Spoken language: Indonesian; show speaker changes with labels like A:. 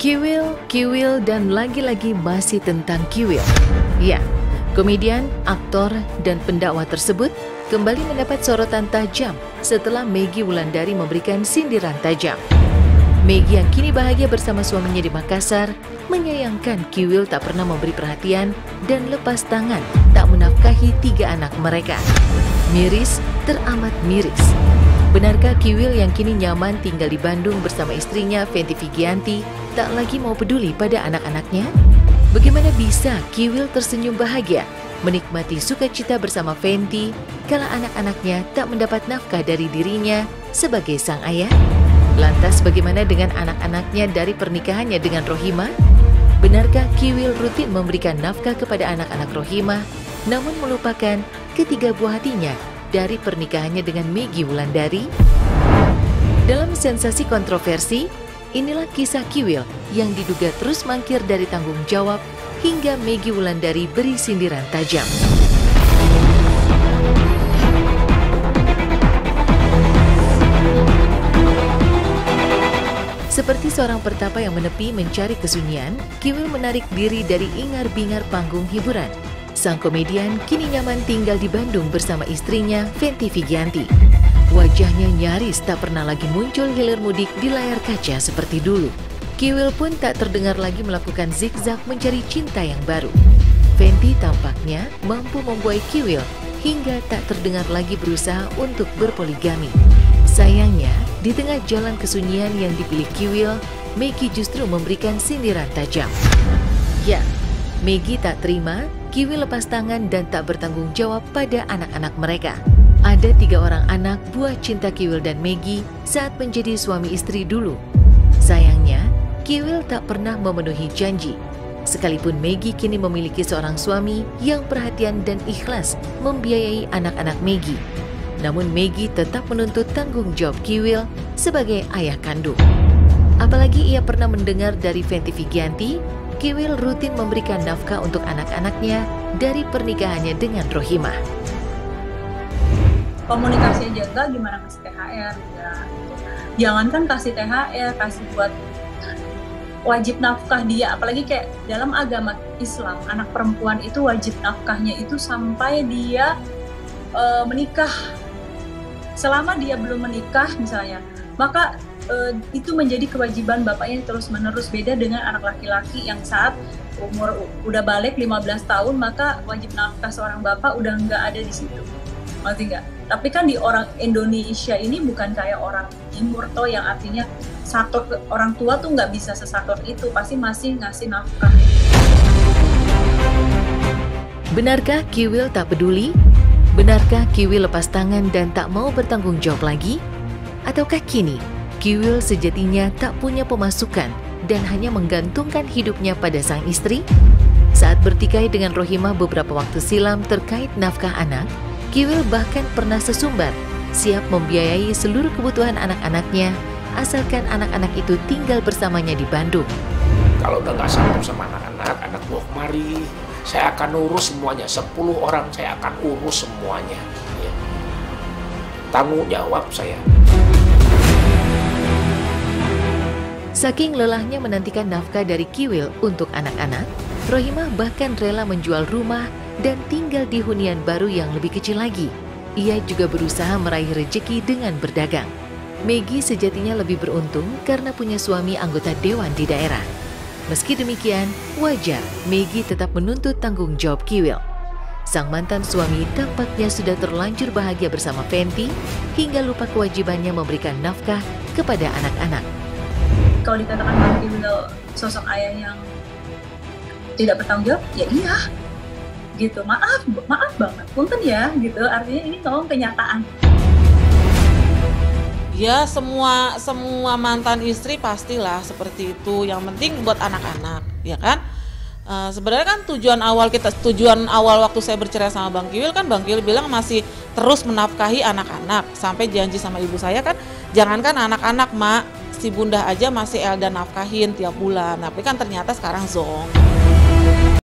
A: Kiwil dan lagi-lagi masih tentang Kiwil. Ya, komedian, aktor, dan pendakwa tersebut kembali mendapat sorotan tajam setelah Maggie Wulandari memberikan sindiran tajam. Maggie yang kini bahagia bersama suaminya di Makassar menyayangkan Kiwil tak pernah memberi perhatian dan lepas tangan tak menafkahi tiga anak mereka. Miris teramat miris. Benarkah Kiwil yang kini nyaman tinggal di Bandung bersama istrinya Fenty Vigianti tak lagi mau peduli pada anak-anaknya? Bagaimana bisa Kiwil tersenyum bahagia menikmati sukacita bersama Fenty kala anak-anaknya tak mendapat nafkah dari dirinya sebagai sang ayah? Lantas bagaimana dengan anak-anaknya dari pernikahannya dengan Rohima? Benarkah Kiwil rutin memberikan nafkah kepada anak-anak Rohima namun melupakan ketiga buah hatinya dari pernikahannya dengan Megi Wulandari? Dalam sensasi kontroversi, inilah kisah Kiwil yang diduga terus mangkir dari tanggung jawab hingga Megi Wulandari beri sindiran tajam. Seperti seorang pertapa yang menepi mencari kesunyian, Kiwil menarik diri dari ingar-bingar panggung hiburan Sang komedian kini nyaman tinggal di Bandung bersama istrinya, Fenty Vigianti. Wajahnya nyaris tak pernah lagi muncul hilir mudik di layar kaca seperti dulu. Kiwil pun tak terdengar lagi melakukan zigzag mencari cinta yang baru. Fenty tampaknya mampu membuai Kiwil hingga tak terdengar lagi berusaha untuk berpoligami. Sayangnya, di tengah jalan kesunyian yang dipilih Kiwil, Maggie justru memberikan sindiran tajam. Ya, Maggie tak terima Kiwi lepas tangan dan tak bertanggung jawab pada anak-anak mereka. Ada tiga orang anak buah cinta Kiwil dan Maggie saat menjadi suami istri dulu. Sayangnya, Kiwil tak pernah memenuhi janji. Sekalipun Maggie kini memiliki seorang suami yang perhatian dan ikhlas membiayai anak-anak Maggie. Namun Maggie tetap menuntut tanggung jawab Kiwil sebagai ayah kandung. Apalagi ia pernah mendengar dari Fenty Vigianti Kiwil rutin memberikan nafkah untuk anak-anaknya dari pernikahannya dengan Rohimah.
B: Komunikasi enggak, gimana kasih THR? Ya. Jangankan kasih THR, kasih buat wajib nafkah dia, apalagi kayak dalam agama Islam, anak perempuan itu wajib nafkahnya itu sampai dia e, menikah. Selama dia belum menikah misalnya, maka uh, itu menjadi kewajiban bapaknya terus menerus beda dengan anak laki-laki yang saat umur udah balik 15 tahun maka wajib nafkah seorang bapak udah nggak ada di situ ngerti nggak tapi kan di orang Indonesia ini bukan kayak orang timur toh yang artinya satu orang tua tuh nggak bisa sesator itu pasti masih ngasih nafkah
A: Benarkah Kiwil tak peduli? Benarkah Kiwil lepas tangan dan tak mau bertanggung jawab lagi? Ataukah kini Kiwil sejatinya tak punya pemasukan dan hanya menggantungkan hidupnya pada sang istri. Saat bertikai dengan Rohimah beberapa waktu silam terkait nafkah anak, Kiwil bahkan pernah sesumbar, siap membiayai seluruh kebutuhan anak-anaknya, asalkan anak-anak itu tinggal bersamanya di Bandung.
C: Kalau udah nggak sanggup sama anak-anak, anak buah kemari, saya akan urus semuanya. Sepuluh orang saya akan urus semuanya. Ya. Tanggung jawab saya.
A: Saking lelahnya menantikan nafkah dari Kiwil untuk anak-anak, Rohimah bahkan rela menjual rumah dan tinggal di hunian baru yang lebih kecil lagi. Ia juga berusaha meraih rejeki dengan berdagang. Megi sejatinya lebih beruntung karena punya suami anggota dewan di daerah. Meski demikian, wajar Megi tetap menuntut tanggung jawab Kiwil. Sang mantan suami tampaknya sudah terlanjur bahagia bersama Fenty hingga lupa kewajibannya memberikan nafkah kepada anak-anak
B: kalau dikatakan Bang Kiwil sosok ayah yang tidak bertanggung jawab, ya iya. Gitu maaf maaf banget punten ya gitu. Artinya ini tolong kenyataan.
D: Ya semua semua mantan istri pastilah seperti itu. Yang penting buat anak-anak ya kan? Uh, sebenarnya kan tujuan awal kita tujuan awal waktu saya bercerai sama Bang Kiwil kan Bang Kiwil bilang masih terus menafkahi anak-anak. Sampai janji sama ibu saya kan jangankan anak-anak mak si bunda aja masih Elda nafkahin tiap bulan. Tapi kan ternyata sekarang zong